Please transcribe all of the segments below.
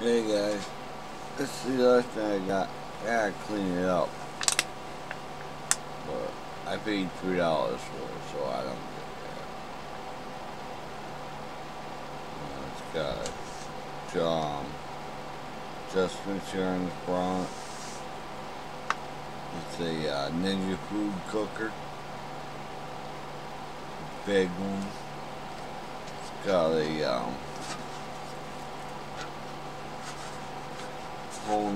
Hey guys, this is the last thing I got. I gotta clean it up. But I paid three dollars for it, so I don't get that. It's got um, adjustments here on the front. It's a uh, Ninja Foodi cooker. Big one. It's got a um, whole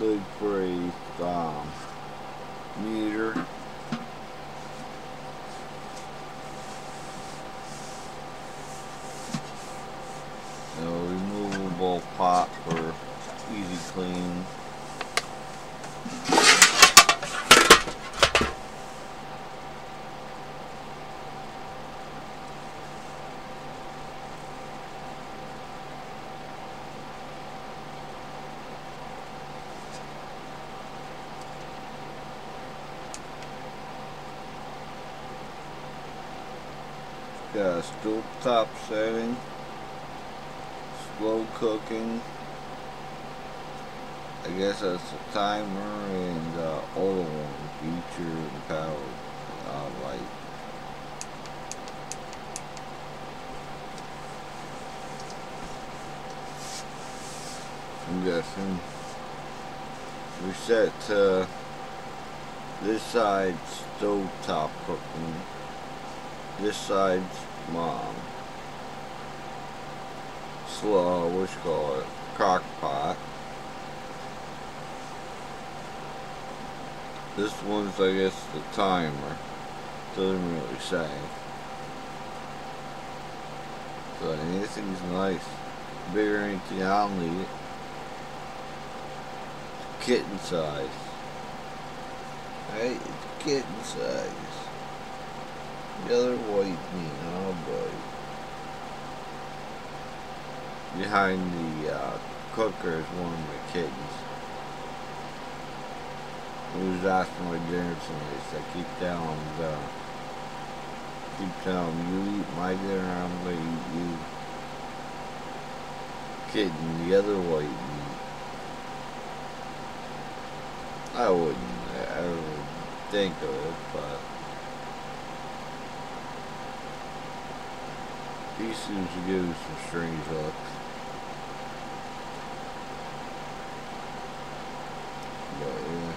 the for a um, meter. A removable pot for easy clean. Got a stove top setting, slow cooking. I guess that's a timer and uh, auto feature and power uh, light. I'm guessing we set to this side stove top cooking this side's mom. Slow, what you call it? Crock pot. This one's, I guess, the timer. Doesn't really say. So anything's nice. Bigger anything I'll need it. Kitten size. Hey, it's kitten size. The other white meat, oh boy. Behind the uh, cooker is one of my kittens. Who was asking my dinner tonight, so I keep telling him, uh, keep telling him, you eat my dinner, I'm gonna eat you. Kitten, the other white meat. I wouldn't ever think of it, but He seems to give some strange looks. But yeah.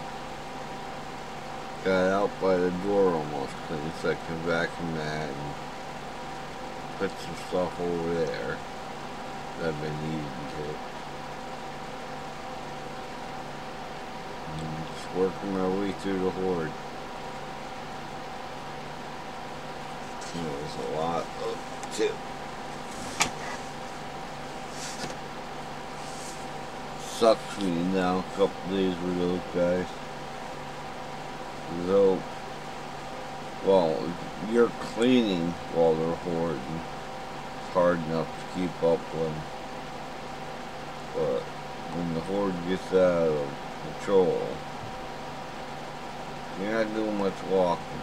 Got out by the door almost clean, so I back vacuum that and put some stuff over there that I've been needing to. And just working my way through the hoard. You know, there's a lot of too. Sucks me now a couple days with those guys. So, well, you're cleaning while they're hoarding. It's hard enough to keep up with them. But when the hoard gets out of control, you're not doing much walking.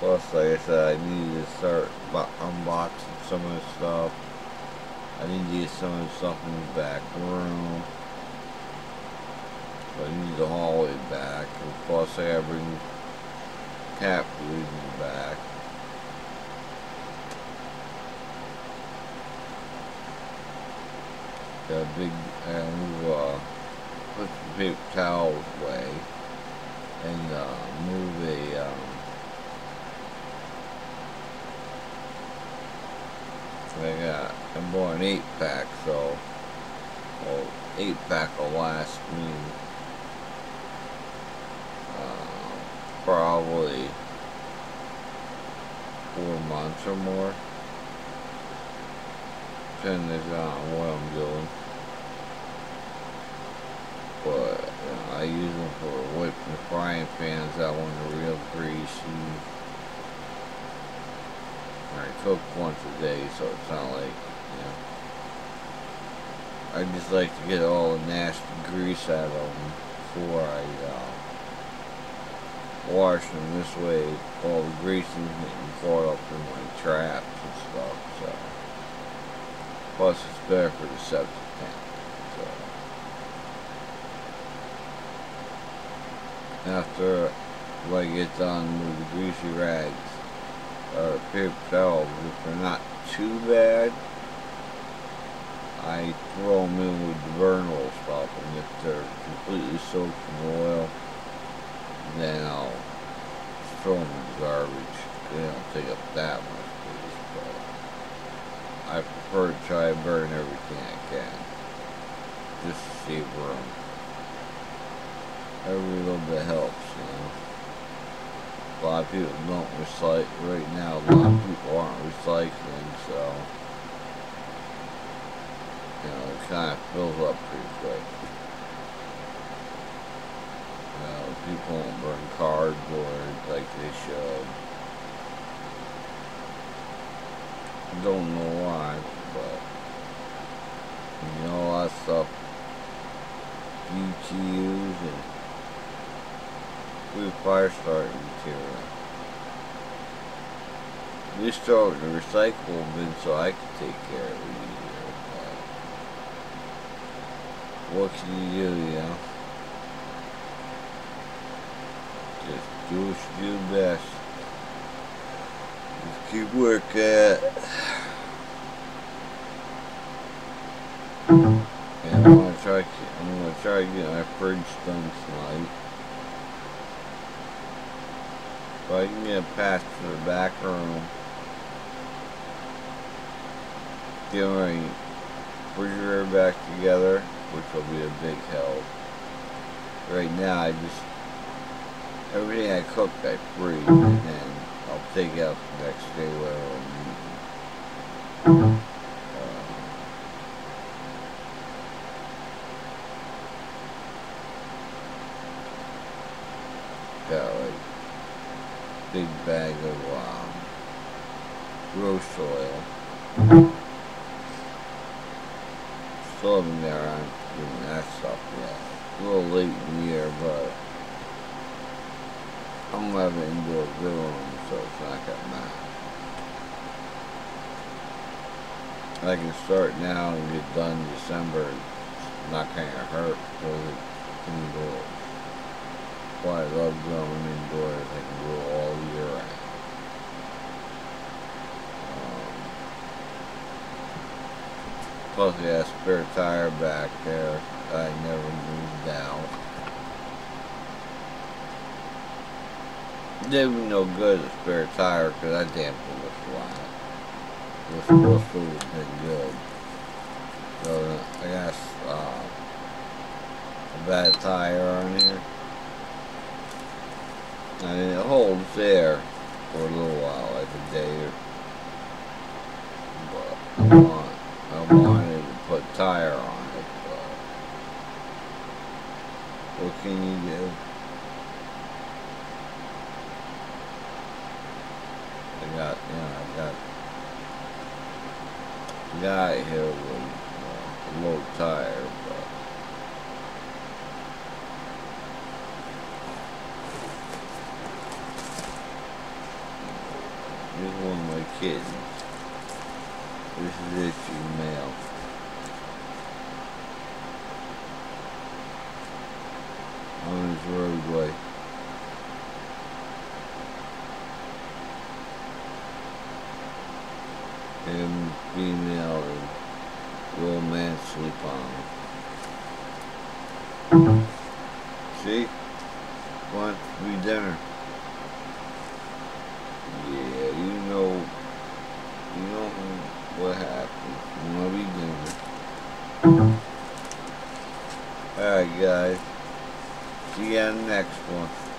Plus, like I said, I need to start unboxing some of this stuff. I need to get some of the stuff in the back room. I need the hallway back. And plus I gotta bring cat food in the back. Got a big, and move, uh, put the paper towels away. And, uh, move a, um, I got I bought an eight pack, so well, eight pack will last me uh, probably four months or more, depending on what I'm doing. But you know, I use them for whipping frying pans that one are real greasy. I cook once a day, so it's not like. I just like to get all the nasty grease out of them before I uh, wash them. This way, all the grease isn't getting caught up in my traps and stuff, so. Plus, it's better for the septic tank. So. After I get done with the greasy rags, or paper towels, if they're not too bad, I throw them in with the vernal stuff, and if they're completely soaked in oil, then I'll throw them in the garbage. They don't take up that much space, but I prefer to try to burn everything I can, just to save room. Every little bit helps, you know. A lot of people don't recycle right now. A lot of people aren't recycling, so kind of fills up pretty quick. You know, people don't burn cardboard like they should. I Don't know why, but you know, a lot of stuff BTUs and food fire starting material. We started the recyclable bin so I could take care of it what can you do, you know? Just do what you do best. Just keep working at. And I'm gonna try I'm gonna try to get my fridge done tonight. If I can get past to the back room. Get my refrigerator back together which will be a big help. Right now, I just, everything I cook, I freeze, and I'll take out the next day whatever I'm eating. Um, got like big bag of um, roast oil. Still haven't there on doing that stuff yet. A little late in the year, but I'm gonna an indoor room, so it's not that matter. I can start now and get done December. It's not gonna hurt because it's indoors. Why I love going indoors. I can go all year Plus got a spare tire back there I never moved out. Didn't even no good a spare tire because that damn thing was flat. It was supposed to have been good. So I got uh, a bad tire on here. And it holds there for a little while, like a day or but I want I wanted tire on it. What can you do? I got, you know, I got guy here with uh, a low tire, but this one of my kids. This is itchy Female, and old man sleep on See? Want be dinner. Yeah, you know, you know what happened. You to be dinner. Alright guys. See you on the next one.